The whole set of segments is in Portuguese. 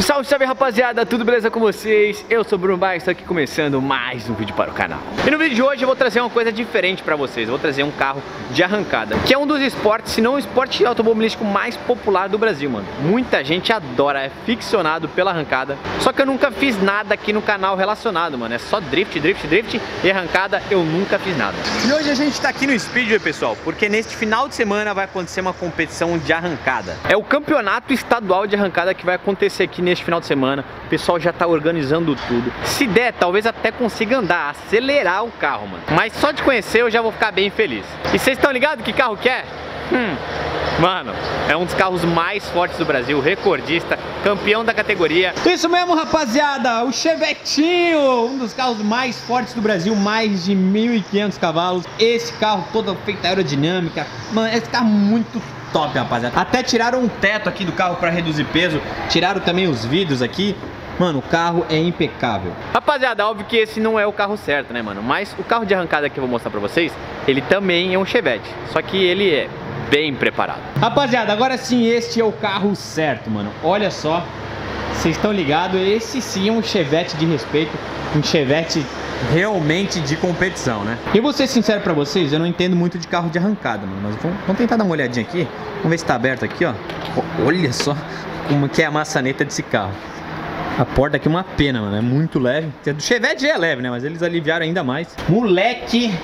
Salve, salve rapaziada, tudo beleza com vocês? Eu sou o Bruno Baix, estou aqui começando mais um vídeo para o canal. E no vídeo de hoje eu vou trazer uma coisa diferente para vocês Eu vou trazer um carro de arrancada Que é um dos esportes, se não o esporte automobilístico mais popular do Brasil, mano. Muita gente adora, é ficcionado pela arrancada Só que eu nunca fiz nada aqui no canal relacionado, mano. É só drift, drift, drift e arrancada eu nunca fiz nada. E hoje a gente está aqui no Speedway, pessoal Porque neste final de semana vai acontecer uma competição de arrancada. É o campeonato estadual de arrancada que vai acontecer aqui neste final de semana. O pessoal já tá organizando tudo. Se der, talvez até consiga andar, acelerar o carro, mano. Mas só de conhecer eu já vou ficar bem feliz. E vocês estão ligados que carro que é? Hum, mano, é um dos carros mais fortes do Brasil, recordista, campeão da categoria. Isso mesmo, rapaziada, o Chevetinho, um dos carros mais fortes do Brasil, mais de 1.500 cavalos. Esse carro todo feito aerodinâmica, mano, esse carro muito top, rapaziada. Até tiraram um teto aqui do carro para reduzir peso, tiraram também os vidros aqui. Mano, o carro é impecável. Rapaziada, óbvio que esse não é o carro certo, né, mano? Mas o carro de arrancada que eu vou mostrar pra vocês, ele também é um Chevette. Só que ele é bem preparado. Rapaziada, agora sim, este é o carro certo, mano. Olha só, vocês estão ligados? Esse sim é um Chevette de respeito, um Chevette realmente de competição, né? E vou ser sincero pra vocês, eu não entendo muito de carro de arrancada, mano. Mas vamos, vamos tentar dar uma olhadinha aqui. Vamos ver se tá aberto aqui, ó. Olha só como que é a maçaneta desse carro. A porta aqui é uma pena, mano. É muito leve. Do Chevette já é leve, né? Mas eles aliviaram ainda mais. Moleque,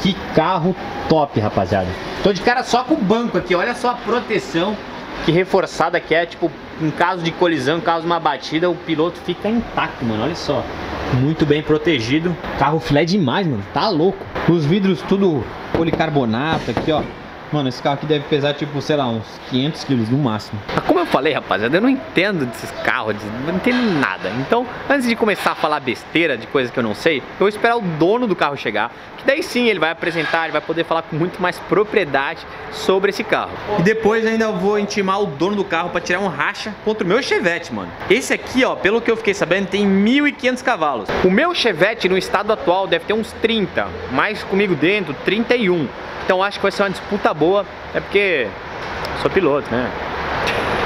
que carro top, rapaziada. Tô de cara só com o banco aqui. Olha só a proteção que reforçada que é. Tipo, em caso de colisão, em caso de uma batida, o piloto fica intacto, mano. Olha só. Muito bem protegido. Carro filé demais, mano. Tá louco. Os vidros tudo policarbonato aqui, ó. Mano, esse carro aqui deve pesar, tipo, sei lá, uns 500 quilos no máximo. Mas como eu falei, rapaziada, eu não entendo desses carros, não entendo nada. Então, antes de começar a falar besteira de coisas que eu não sei, eu vou esperar o dono do carro chegar, que daí sim ele vai apresentar, ele vai poder falar com muito mais propriedade sobre esse carro. E depois ainda vou intimar o dono do carro para tirar um racha contra o meu Chevette, mano. Esse aqui, ó, pelo que eu fiquei sabendo, tem 1.500 cavalos. O meu Chevette no estado atual deve ter uns 30, mais comigo dentro, 31. Então acho que vai ser uma disputa boa, é porque sou piloto, né?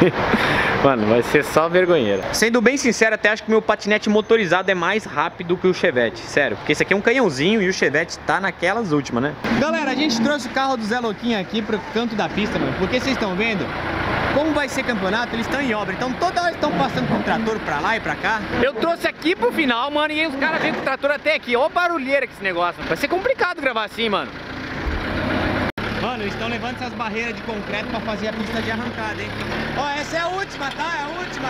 Mano, vai ser só vergonheira. Sendo bem sincero, até acho que meu patinete motorizado é mais rápido que o Chevette. Sério, porque esse aqui é um canhãozinho e o Chevette tá naquelas últimas, né? Galera, a gente trouxe o carro do Zé Louquinho aqui pro canto da pista, mano. Porque vocês estão vendo, como vai ser campeonato, eles estão em obra. Então toda hora estão passando com o trator pra lá e pra cá. Eu trouxe aqui pro final, mano, e os caras vêm com o trator até aqui. Ó a barulheira que esse negócio. Vai ser complicado gravar assim, mano. Mano, eles estão levando essas barreiras de concreto pra fazer a pista de arrancada, hein? Ó, essa é a última, tá? É a última.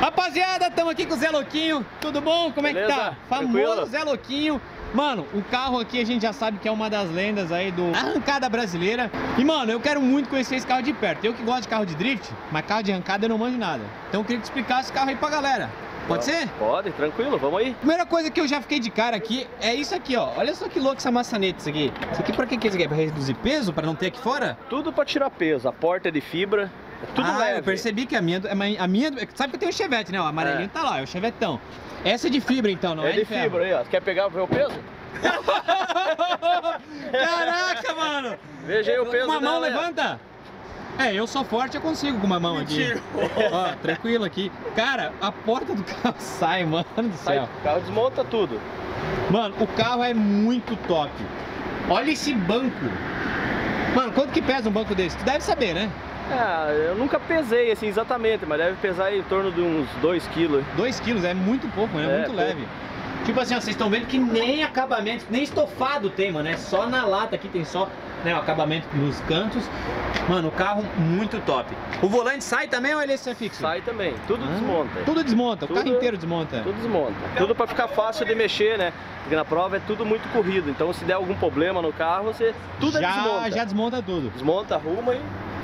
Rapaziada, estamos aqui com o Zé Louquinho. Tudo bom? Como é Beleza? que tá? Famoso Tranquilo? Zé Louquinho. Mano, o carro aqui a gente já sabe que é uma das lendas aí do arrancada brasileira. E, mano, eu quero muito conhecer esse carro de perto. Eu que gosto de carro de drift, mas carro de arrancada eu não manjo nada. Então eu queria que explicasse esse carro aí pra galera. Pode ser? Pode, tranquilo, vamos aí. Primeira coisa que eu já fiquei de cara aqui é isso aqui, ó. Olha só que louco essa maçaneta, isso aqui. Isso aqui pra que que é isso aqui? É pra reduzir peso? Pra não ter aqui fora? Tudo pra tirar peso, a porta é de fibra, é tudo ah, leve. eu percebi que a minha, a minha, sabe que tenho o Chevette, né? O amarelinho É. tá lá, é o Chevetão. Essa é de fibra então, não é, É de ferro? fibra aí, ó. Quer pegar ver o peso? Caraca, mano! Veja aí o peso Uma mão dela levanta! É, eu sou forte, eu consigo com uma mão Mentira. aqui. Ó, tranquilo aqui. Cara, a porta do carro sai, mano do Sai, céu. o carro desmonta tudo. Mano, o carro é muito top. Olha esse banco. Mano, quanto que pesa um banco desse? Tu deve saber, né? Ah, eu nunca pesei assim exatamente, mas deve pesar em torno de uns 2 quilos. 2 quilos, é muito pouco, né? É, É, muito pouco. Tipo assim, ó, vocês estão vendo que nem acabamento, nem estofado tem, mano. É só na lata aqui, tem só né, o acabamento nos cantos. Mano, o carro muito top. O volante sai também ou ele é fixo? Sai também, tudo Ah, desmonta. Tudo desmonta, o Tudo- carro inteiro desmonta. Tudo desmonta. Tudo pra ficar fácil de mexer, né? Porque na prova é tudo muito corrido. Então se der algum problema no carro, você tudo já, é desmonta. já desmonta tudo. Desmonta, arruma e.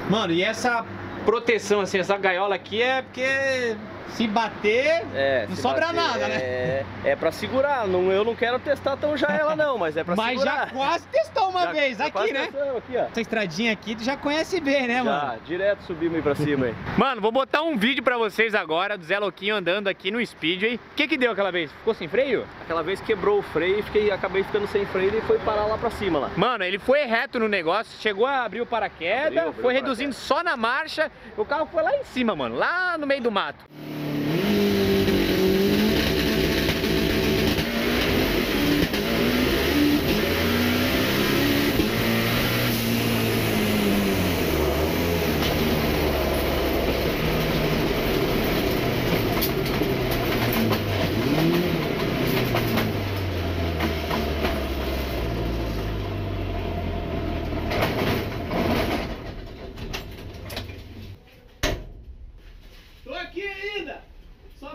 Mano, e essa proteção, assim, essa gaiola aqui é porque se bater, É, não se sobra bater, nada, né? É, é pra segurar. Não, eu não quero testar tão já ela não, mas é pra Mas segurar. já quase testou uma Já- vez já aqui, quase né? testamos Aqui, ó. Essa estradinha aqui tu já conhece bem, né, Já, direto subimos aí pra cima aí. Mano, vou botar um vídeo pra vocês agora do Zé Louquinho andando aqui no Speedway. O que que deu aquela vez? Ficou sem freio? Aquela vez quebrou o freio e fiquei, acabei ficando sem freio e foi parar lá pra cima lá. Mano, ele foi reto no negócio, chegou a abrir o paraquedas, Abriu, foi abriu o reduzindo só na marcha, o carro foi lá em cima, mano, lá no meio do mato.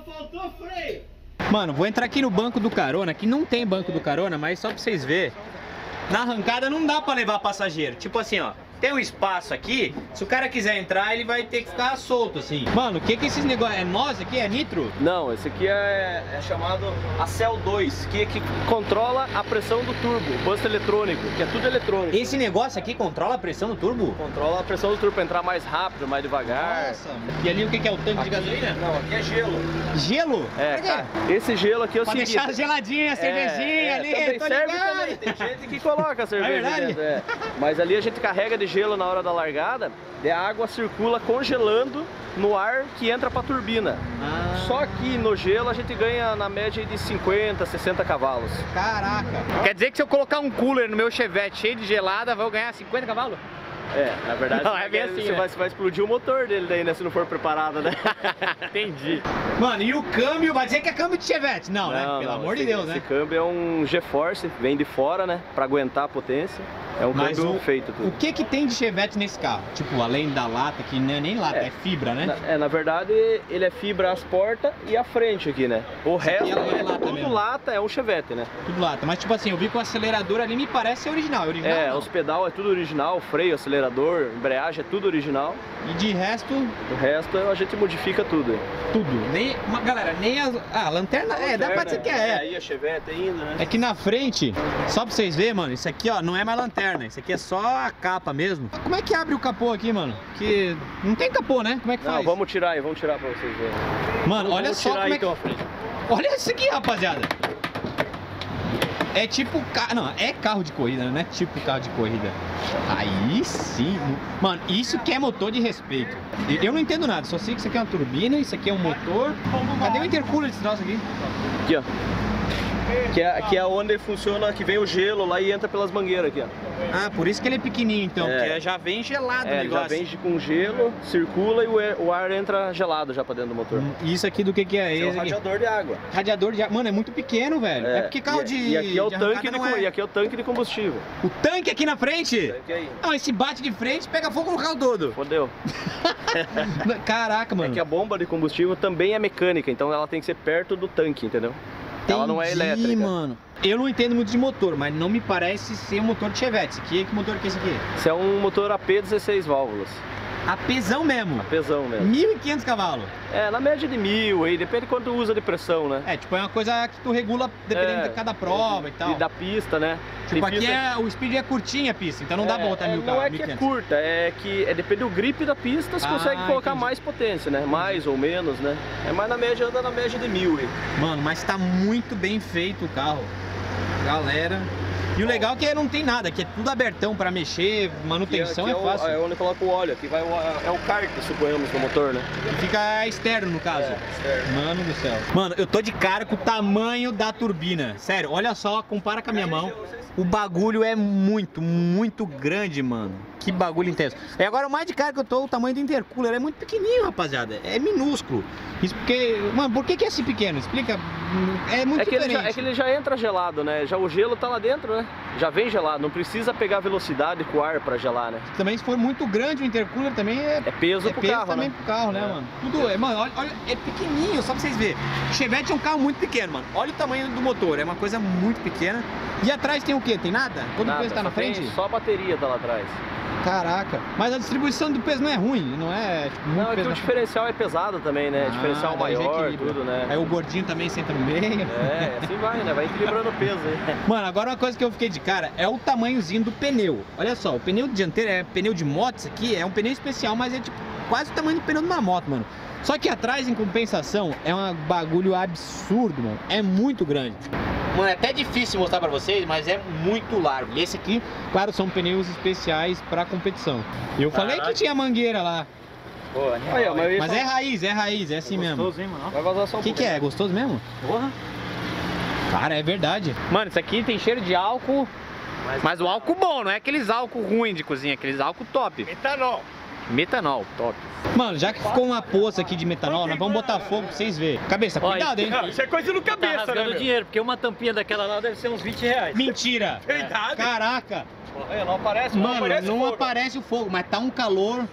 Faltou freio. Mano, vou entrar aqui no banco do carona, que não tem banco do carona, mas só pra vocês verem. Na arrancada não dá pra levar passageiro. Tipo assim, ó. Tem um espaço aqui, se o cara quiser entrar, ele vai ter que ficar solto, assim. Mano, o que que esses negócios... É nós aqui? É nitro? Não, esse aqui é, é chamado a Cell 2, que, que controla a pressão do turbo, o busto eletrônico, que é tudo eletrônico. Esse negócio aqui controla a pressão do turbo? Controla a pressão do turbo para entrar mais rápido, mais devagar. Nossa. E ali o que que é o tanque Aqui- de gasolina? Não, aqui é gelo. Gelo? É, Pra cara, esse gelo aqui é o Pra seguinte... deixar geladinha, a cervejinha é, ali, também serve ligado. também, tem gente que coloca a cerveja verdade? dentro, é. Mas ali a gente carrega de gelo na hora da largada e a água circula congelando no ar que entra pra turbina. Ah, Só que no gelo a gente ganha na média de 50, 60 cavalos. Caraca. Quer dizer que se eu colocar um cooler no meu Chevette cheio de gelada, vou ganhar 50 cavalos? É, na verdade Não, você, é vai, bem assim, você, né? vai, você vai explodir o motor dele daí, né? Se não for preparado, né? Entendi. Mano, e o câmbio? Vai dizer que é câmbio de Chevette? Não, né? Pelo não, amor de esse- Deus, Esse né? câmbio é um GeForce, vem de fora, né? Pra aguentar a potência. É um Mas o, feito o tudo. que que tem de Chevette nesse carro? Tipo, além da lata, que não é nem lata, é, É. fibra, né? Na, é, na verdade, ele é fibra as portas e a frente aqui, né? O resto é é, lata tudo mesmo. lata, é um Chevette, né? Tudo lata. Mas tipo assim, eu vi que o acelerador ali me parece ser original. É original É, não? os pedal é tudo original, freio, acelerador, embreagem é tudo original. E de resto, O resto a gente modifica tudo. tudo. Nem, uma, galera, nem as... Ah, a lanterna, é, dá pra dizer que é. Aí a Chevette ainda, né? É que na frente, só pra vocês verem, mano, isso aqui, ó, não é mais lanterna. Isso aqui é só a capa mesmo. Como é que abre o capô aqui, mano? Que não tem capô, né? Como é que Não, faz? vamos tirar aí, vamos tirar pra vocês verem. Mano, olha vamos só tirar como aí é que... então frente. Olha isso aqui, rapaziada. É tipo carro. Não, é carro de corrida, não é tipo carro de corrida. Aí sim. Mano, isso que é motor de respeito. Eu não entendo nada, só sei que isso aqui é uma turbina, isso aqui é um motor. Cadê o intercooler desse troço aqui? Aqui, ó. Que é, que é onde funciona, que vem o gelo lá e entra pelas mangueiras aqui, ó. Ah, por isso que ele é pequenininho então, É. porque já vem gelado o É, já negócio. vem de- com gelo, circula e o ar, o ar entra gelado já pra dentro do motor. E Isso aqui do que que é? Esse é um Esse aqui? radiador de água. Radiador de ar. Mano, é muito pequeno, velho. É, porque carro e, de. E aqui é o de tanque de, é. e aqui é o tanque de combustível. O tanque aqui na frente? Não, esse bate de frente pega fogo no carro todo. Fodeu. Caraca, mano. É que a bomba de combustível também é mecânica, então ela tem que ser perto do tanque, entendeu? Ela não é Entendi, elétrica. mano. Eu não entendo muito de motor, mas não me parece ser um motor de Chevette. Esse aqui, que motor que é esse aqui? Isso é um motor AP 16 válvulas. A pesão mesmo. Pesão mesmo. 1.500 cavalos. É, na média de mil aí, depende de quanto usa de pressão, né? É, tipo, é uma coisa que tu regula dependendo É, de cada prova e tal. E da pista, né? Tipo, Tem aqui pista- é, o speed é curtinha a pista, então não dá pra botar é, mil Não é que é 1.500. curta, é que é, depende do grip da pista, você Ah, consegue colocar entendi. mais potência, né? Mais ou menos, né? É mais na média, anda na média de mil aí. Mano, mas tá muito bem feito o carro. Galera. E o legal é que não tem nada, que é tudo abertão pra mexer, manutenção Aqui é, o- fácil. É onde coloca o óleo, aqui vai o, é o kart, suponhamos, no motor, né? E fica externo no caso. certo. Mano do céu. Mano, eu tô de cara com o tamanho da turbina. Sério, olha só, compara com a minha mão. O bagulho é muito, muito grande, mano. Que bagulho intenso. E agora o mais de cara que eu tô, o tamanho do intercooler é muito pequenininho, rapaziada. É minúsculo. Isso porque, mano, por que que é assim pequeno? Explica. É muito É que, ele diferente. já, é que ele já entra gelado, né? Já o gelo tá lá dentro, né? Já vem gelado, não precisa pegar velocidade com o ar pra gelar, né? Também se for muito grande o intercooler também é É peso é pro peso carro, também né? pro carro, né, É. mano? Tudo é, mano, olha, olha, é pequenininho, só pra vocês verem. Chevette é um carro muito pequeno, mano. Olha o tamanho do motor, é uma coisa muito pequena. E atrás tem o quê? Tem nada? Todo Nada, peso tá na frente? Só a bateria tá lá atrás. Caraca. Mas a distribuição do peso não é ruim, não é tipo, muito Não, é que o diferencial é pesado também, né? Ah, diferencial maior, tudo, né? Aí o gordinho também senta no meio. É, assim vai, né? Vai equilibrando o peso aí. Mano, agora uma coisa que eu fiquei de cara é o tamanhozinho do pneu. Olha só, o pneu dianteiro é pneu de moto, isso aqui é um pneu especial, mas é tipo quase o tamanho do pneu de uma moto, mano. Só que atrás, em compensação, é um bagulho absurdo, mano. É muito grande. Mano, é até difícil mostrar pra vocês, mas é muito largo. E esse aqui, claro, são pneus especiais pra competição. Eu falei que tinha mangueira lá. Aí, ó, mas, Mas falar- é raiz, é raiz, é assim mesmo. hein, mano? Vai vazar só um O que, que é? Gostoso mesmo? Porra. Cara, é verdade. Mano, isso aqui tem cheiro de álcool. Mas o álcool bom, não é aqueles álcool ruim de cozinha, aqueles álcool top. Metanol. Metanol, top. Mano, já que ficou uma poça aqui de metanol, nós vamos botar fogo pra vocês verem. Cabeça, cuidado, hein? Isso é coisa no Tá rasgando dinheiro, porque uma tampinha daquela lá deve ser uns 20 reais. Mentira! Verdade. Caraca! Olha, não aparece, Mano, aparece não fogo. aparece o fogo, mas tá um calor.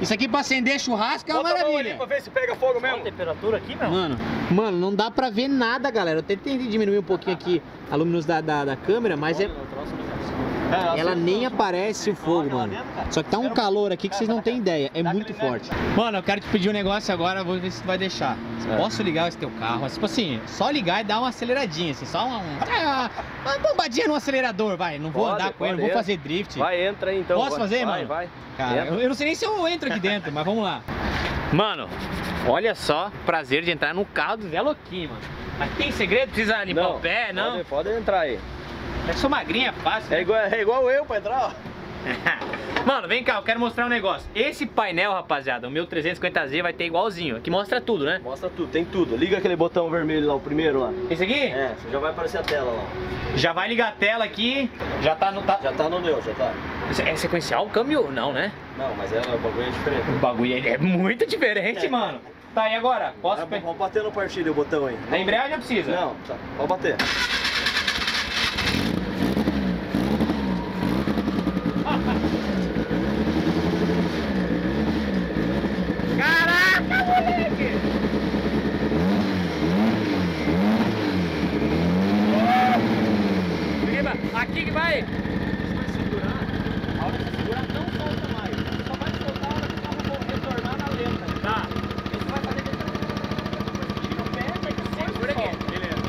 Isso aqui pra acender churrasco é uma Bota a mão ali maravilha. pra ver se pega fogo Qual a mesmo. temperatura aqui, meu? Mano, mano, não dá pra ver nada, galera. Eu até tentei diminuir um pouquinho aqui a luminosidade da, da, da câmera, mas é, ela nem aparece o fogo, mano. Só que tá um calor aqui que vocês não têm ideia. É muito forte. Mano, eu quero te pedir um negócio agora, vou ver se tu vai deixar. É. Posso ligar esse teu carro? Tipo assim, só ligar e dar uma aceleradinha, assim, só uma, um- ah, uma bombadinha no acelerador, vai. Não vou Pode, andar com ele, não vou fazer drift. Vai, entra aí então. Posso vai. fazer, vai, mano? Vai, Cara, Entra. eu, eu não sei nem se eu entro aqui dentro, mas vamos lá. Mano, olha só, prazer de entrar no carro do Zé Louquinho, mano. Mas tem segredo? Precisa limpar Não, o pé, não? Pode, pode entrar aí. Eu sou magrinha, é fácil. É igual, é igual eu pra entrar, ó. Mano, vem cá, eu quero mostrar um negócio. Esse painel, rapaziada, o meu 350Z vai ter igualzinho. Aqui mostra tudo, né? Mostra tudo, tem tudo. Liga aquele botão vermelho lá, o primeiro lá. Esse aqui É, já vai aparecer a tela lá. já vai ligar a tela aqui. Já tá no. Tá... Já tá no meu, já tá. É sequencial o câmbio? Não, né? Não, mas é, o bagulho é diferente. O bagulho ele é muito diferente, mano. Tá, e agora? Posso. Pe- Vamos bater no partilho o botão aí. Na embreagem já precisa. Não, tá. Pode bater. Caraca, moleque! Firma, Aqui que vai! A hora que você segurar, não solta mais. Só vai soltar a hora que o carro for retornar na lenta. Tá. Isso vai fazer que tira o pé, mas depois Segura aqui. Beleza.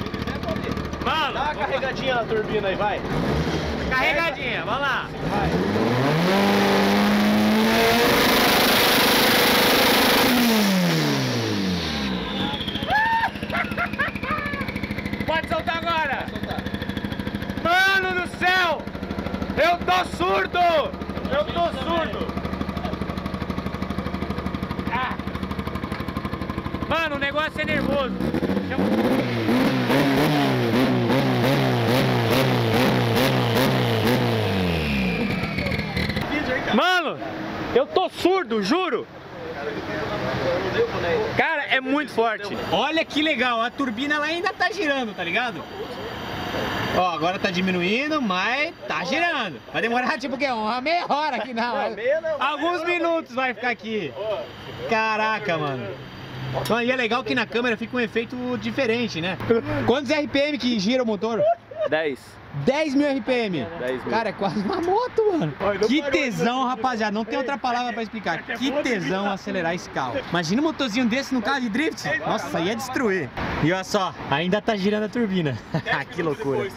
Se quiser, pode. Mano, Dá uma carregadinha na turbina aí, vai. carregadinha, vamos lá. Vai. Pode soltar agora! Soltar. Mano do céu! Eu tô surdo! Eu tô surdo! Ah. Mano, o negócio é nervoso. Mano, eu tô surdo, juro! Cara, é muito forte. Olha que legal, a turbina ela ainda tá girando, tá ligado? Ó, agora tá diminuindo, mas tá girando. Vai demorar tipo o quê? Uma meia hora aqui não. Não, meia não, Alguns minutos vai ficar aqui. Caraca, mano. Então, e é legal que na câmera fica um efeito diferente, né? Quantos RPM que gira o motor? 10. 10 mil RPM. 10 mil. Cara, é quase uma moto, mano. Que tesão, rapaziada. Não tem outra palavra pra explicar. Que tesão acelerar esse carro. Imagina um motorzinho desse no carro de drift. Nossa, ia destruir. E olha só, ainda tá girando a turbina. que loucura.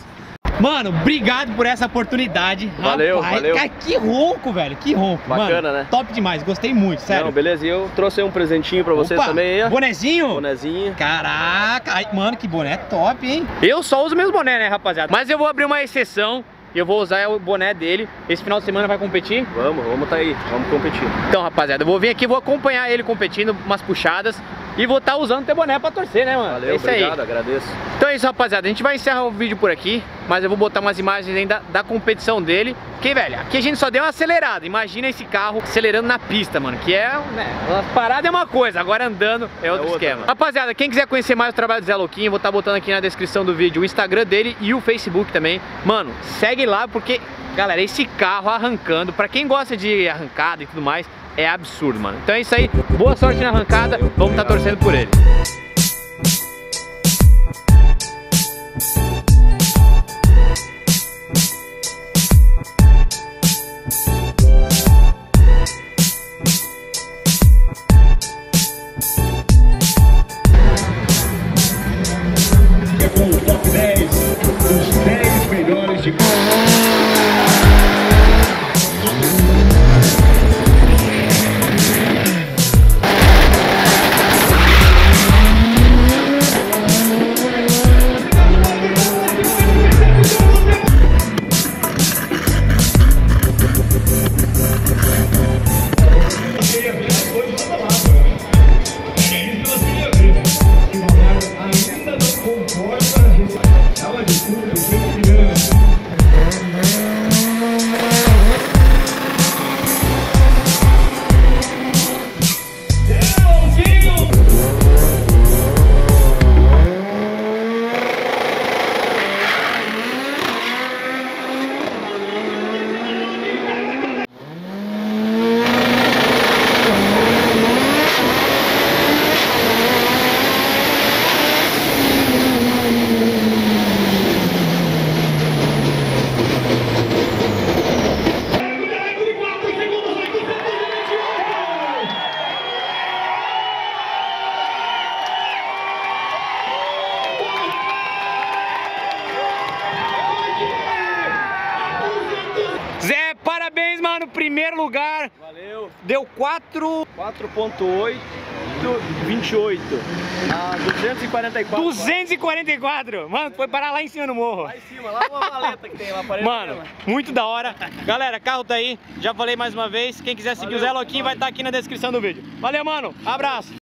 Mano, obrigado por essa oportunidade. Valeu, Rapaz, valeu. Cara, que ronco, velho. Que ronco. Bacana, Mano, né? Top demais. Gostei muito, sério. Não, beleza. E eu trouxe um presentinho pra vocês Opa, também aí. Bonezinho? Bonezinho. Caraca, ai, mano, que boné top, hein? Eu só uso meus boné, né, rapaziada? Mas eu vou abrir uma exceção e eu vou usar o boné dele. Esse final de semana vai competir. Vamos, vamos tá aí. Vamos competir. Então, rapaziada, eu vou vir aqui, vou acompanhar ele competindo, umas puxadas. E vou estar usando teu boné pra torcer, né, mano? Valeu, é isso obrigado, aí. agradeço. Então é isso, rapaziada. A gente vai encerrar o vídeo por aqui. Mas eu vou botar umas imagens ainda da competição dele. Porque, velho, aqui a gente só deu uma acelerada. Imagina esse carro acelerando na pista, mano. Que é, né, parada é uma coisa, agora andando é outro outra, esquema. mano. Rapaziada, quem quiser conhecer mais o trabalho do Zé Louquinho, vou estar botando aqui na descrição do vídeo o Instagram dele e o Facebook também. Mano, segue lá porque, galera, esse carro arrancando, pra quem gosta de arrancada e tudo mais, é absurdo, mano. Então é isso aí, boa sorte na arrancada, vamos estar torcendo por ele. com o top 10, os 10 4.8, 28. Ah, 244. 244. Mano, foi parar lá em cima no morro. Lá em cima, lá uma valeta que tem lá, parede Mano, muito da hora. Galera, carro tá aí. Já falei mais uma vez. Quem quiser seguir o Zé Valeu, Loquinho vai estar aqui na descrição do vídeo. Valeu, mano. Abraço.